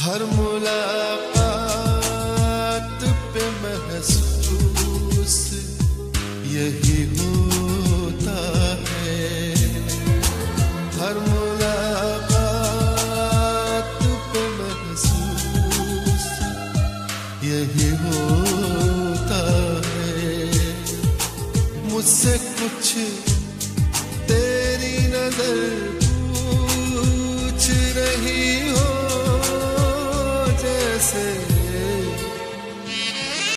हर मुलाकात पे महसूस यही होता है। हर मुलाकात पे महसूस यही होता है। मुझसे कुछ say